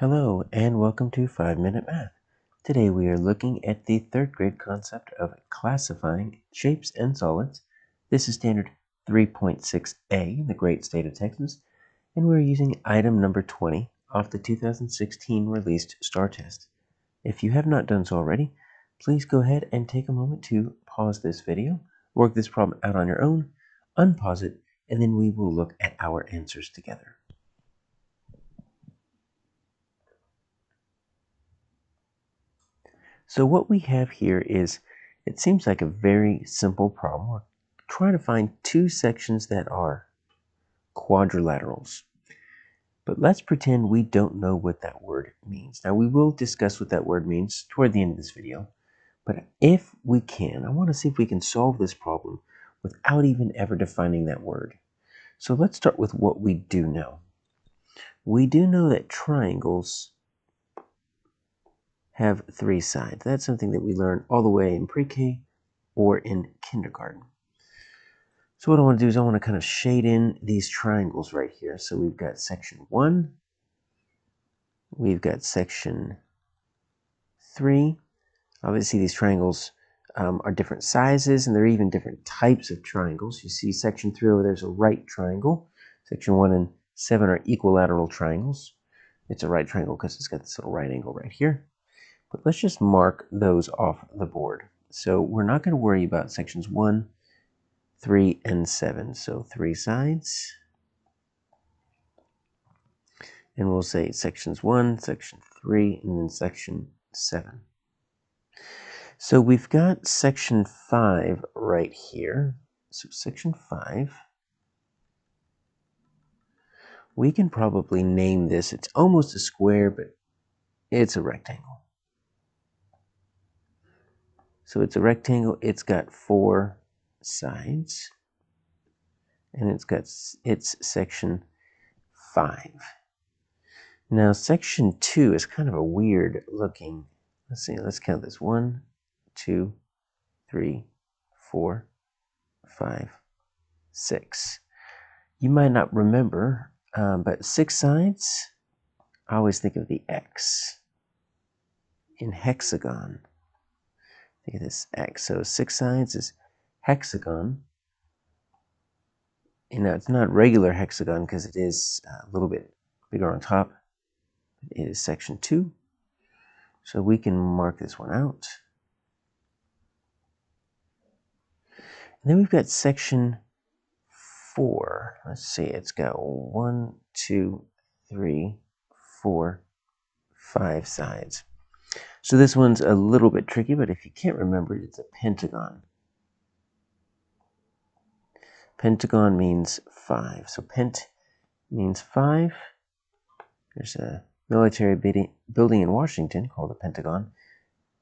Hello and welcome to 5 Minute Math. Today we are looking at the third grade concept of classifying shapes and solids. This is standard 3.6a in the great state of Texas, and we're using item number 20 off the 2016 released STAAR test. If you have not done so already, please go ahead and take a moment to pause this video, work this problem out on your own, unpause it, and then we will look at our answers together. So what we have here is, it seems like a very simple problem. We're trying to find two sections that are quadrilaterals. But let's pretend we don't know what that word means. Now we will discuss what that word means toward the end of this video. But if we can, I want to see if we can solve this problem without even ever defining that word. So let's start with what we do know. We do know that triangles have three sides. That's something that we learn all the way in pre-K or in kindergarten. So what I want to do is I want to kind of shade in these triangles right here. So we've got section 1, we've got section 3. Obviously these triangles um, are different sizes and they're even different types of triangles. You see section 3 over there's a right triangle. Section 1 and 7 are equilateral triangles. It's a right triangle because it's got this little right angle right here. But let's just mark those off the board. So we're not going to worry about sections 1, 3, and 7. So three sides. And we'll say sections 1, section 3, and then section 7. So we've got section 5 right here. So section 5. We can probably name this. It's almost a square, but it's a rectangle. So it's a rectangle. It's got four sides. And it's got its section 5. Now section 2 is kind of a weird looking. Let's see. Let's count this. One, two, three, four, five, six. You might not remember, um, but six sides, I always think of the X in hexagon. Look at this X. So six sides is hexagon. You know, it's not regular hexagon because it is uh, a little bit bigger on top. It is section 2. So we can mark this one out. And then we've got section 4. Let's see, it's got one, two, three, four, five sides. So this one's a little bit tricky, but if you can't remember it, it's a pentagon. Pentagon means five. So pent means five. There's a military building in Washington called the Pentagon.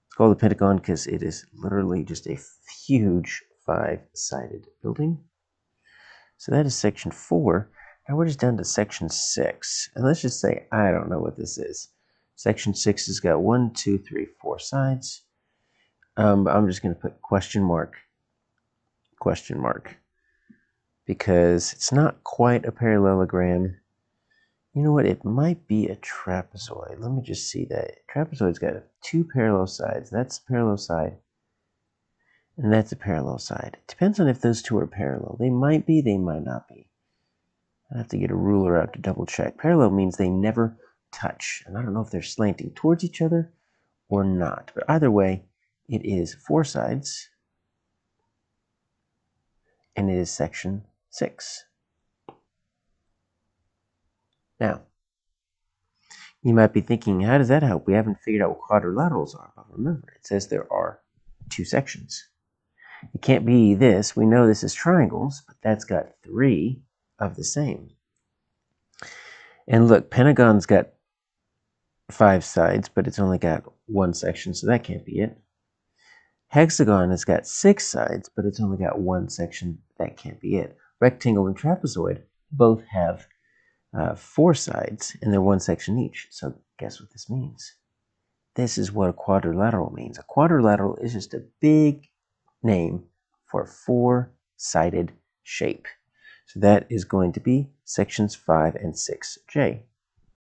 It's called the Pentagon because it is literally just a huge five-sided building. So that is section four. Now we're just down to section six. And let's just say I don't know what this is. Section 6 has got one, two, three, four sides. Um, I'm just going to put question mark, question mark, because it's not quite a parallelogram. You know what? It might be a trapezoid. Let me just see that. Trapezoid's got two parallel sides. That's a parallel side, and that's a parallel side. It depends on if those two are parallel. They might be, they might not be. I have to get a ruler out to double check. Parallel means they never touch. And I don't know if they're slanting towards each other or not. But either way, it is four sides. And it is section 6. Now, you might be thinking, how does that help? We haven't figured out what quadrilaterals are. But remember, it says there are two sections. It can't be this. We know this is triangles, but that's got three of the same. And look, Pentagon's got five sides, but it's only got one section, so that can't be it. Hexagon has got six sides, but it's only got one section. That can't be it. Rectangle and trapezoid both have uh, four sides, and they're one section each. So guess what this means? This is what a quadrilateral means. A quadrilateral is just a big name for four-sided shape. So that is going to be sections 5 and 6J.